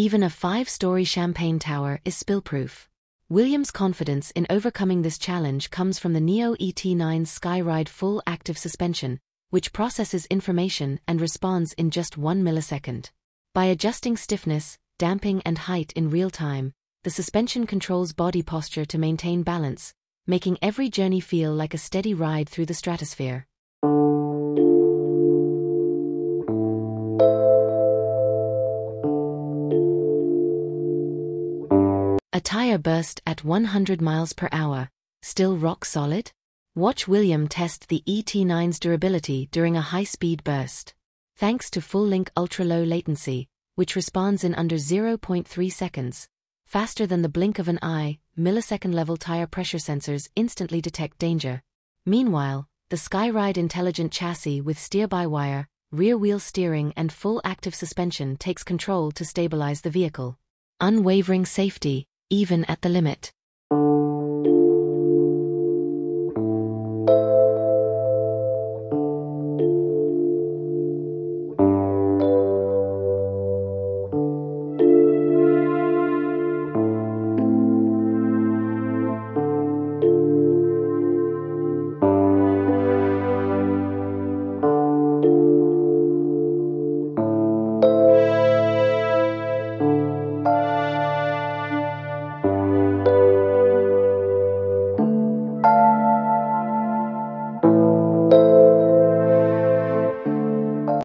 Even a five-story champagne tower is spill-proof. Williams' confidence in overcoming this challenge comes from the NIO ET9 Skyride full active suspension, which processes information and responds in just one millisecond. By adjusting stiffness, damping and height in real time, the suspension controls body posture to maintain balance, making every journey feel like a steady ride through the stratosphere. A tire burst at 100 miles per hour, still rock solid? Watch William test the ET9's durability during a high-speed burst. Thanks to full-link ultra-low latency, which responds in under 0.3 seconds, faster than the blink of an eye, millisecond-level tire pressure sensors instantly detect danger. Meanwhile, the Skyride intelligent chassis with steer-by-wire, rear-wheel steering and full active suspension takes control to stabilize the vehicle. Unwavering safety, even at the limit.